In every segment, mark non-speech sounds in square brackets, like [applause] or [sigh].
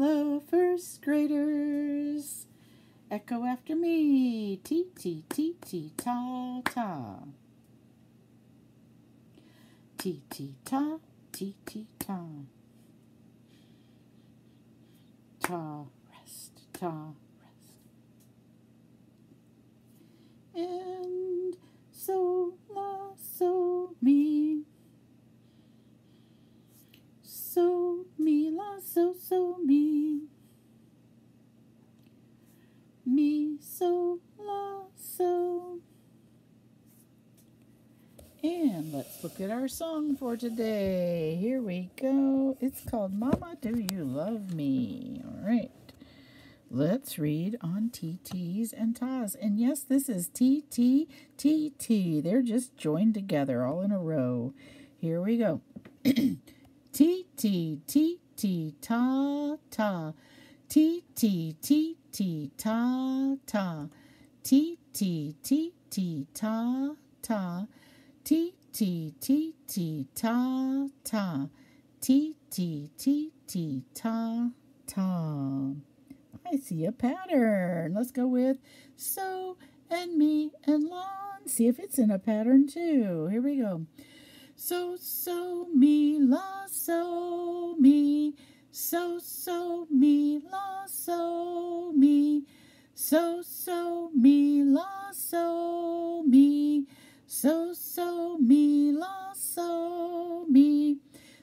Hello, first graders. Echo after me. T T T T ta ta. T T ta T T ta. Ta rest ta rest. And so la And let's look at our song for today. Here we go. It's called Mama Do You Love Me? All right. Let's read on TTs and TAs. And yes, this is TT, TT. They're just joined together all in a row. Here we go. T T T T ta ta. T T T T ta ta. T T T T ta ta. T T T T ta ta. T T T T ta ta. I see a pattern. Let's go with so and me and lawn. See if it's in a pattern too. Here we go. So, so, me, la, so, me. So, so, me, la, so, me. So,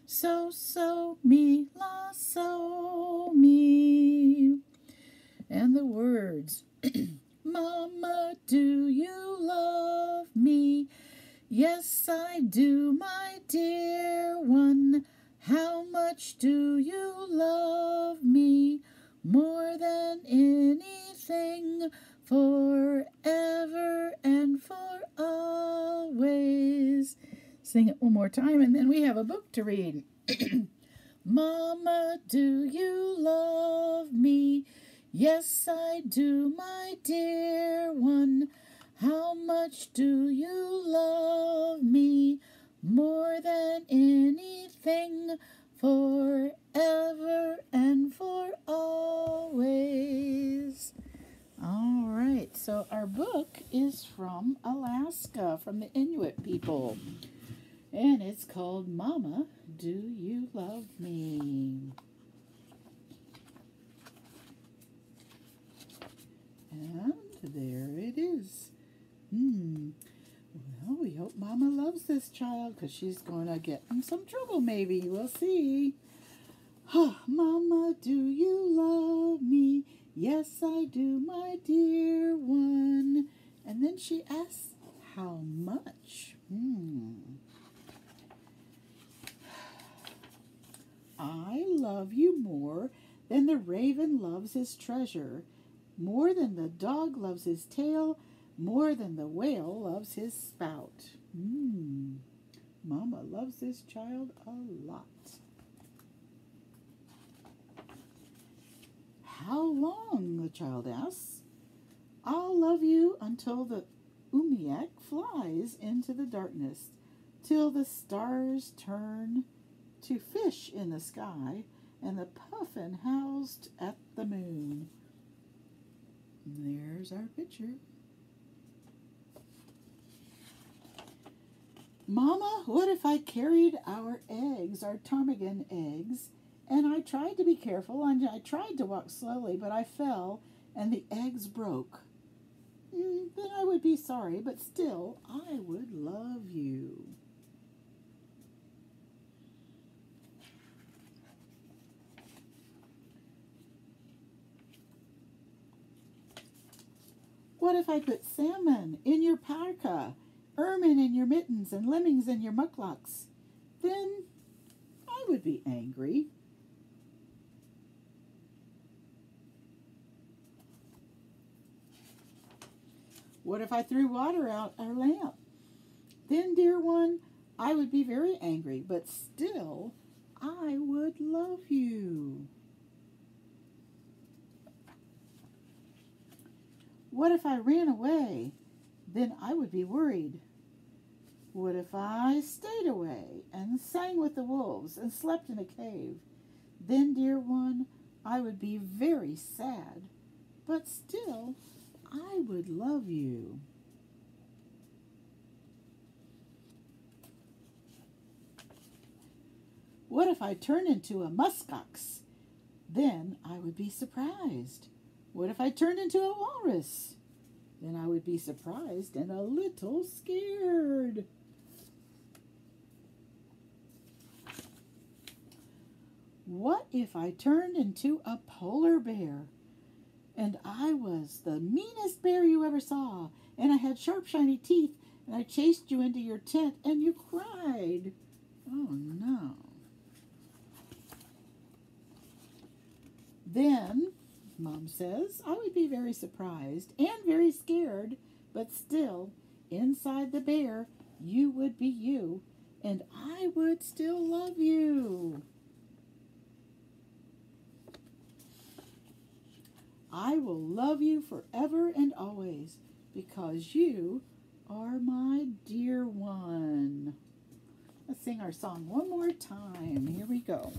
So, so, me, la, so, me. And the words. [clears throat] Mama, do you love me? Yes, I do, my dear one. How much do you love me? More than anything, forever Sing it one more time, and then we have a book to read. [clears throat] Mama, do you love me? Yes, I do, my dear one. How much do you love me? More than anything, forever and for always. All right, so our book is from Alaska, from the Inuit people. Called Mama, Do You Love Me? And there it is. Hmm. Well, we hope Mama loves this child because she's going to get in some trouble, maybe. We'll see. Oh, Mama, do you love me? Yes, I do, my dear one. And then she asks, How much? Hmm. I love you more than the raven loves his treasure, more than the dog loves his tail, more than the whale loves his spout. Hmm. Mama loves this child a lot. How long? the child asks. I'll love you until the umiak flies into the darkness, till the stars turn to fish in the sky, and the puffin housed at the moon. There's our picture. Mama, what if I carried our eggs, our ptarmigan eggs, and I tried to be careful and I tried to walk slowly, but I fell and the eggs broke? Mm, then I would be sorry, but still, I would love you. What if I put salmon in your parka, ermine in your mittens, and lemmings in your mukluks? Then I would be angry. What if I threw water out our lamp? Then, dear one, I would be very angry, but still, I would love you. What if I ran away? Then I would be worried. What if I stayed away and sang with the wolves and slept in a cave? Then, dear one, I would be very sad, but still, I would love you. What if I turned into a muskox? Then I would be surprised. What if I turned into a walrus? Then I would be surprised and a little scared. What if I turned into a polar bear? And I was the meanest bear you ever saw, and I had sharp, shiny teeth, and I chased you into your tent, and you cried. Oh no. Then, Mom says, I would be very surprised and very scared, but still, inside the bear, you would be you, and I would still love you. I will love you forever and always because you are my dear one. Let's sing our song one more time. Here we go.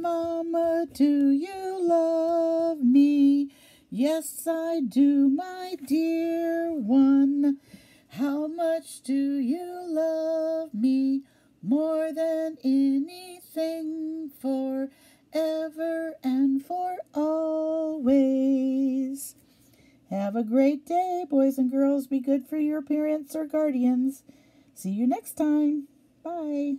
Mama, do you love me? Yes, I do, my dear one. How much do you love me? More than anything, forever and for always. Have a great day, boys and girls. Be good for your parents or guardians. See you next time. Bye.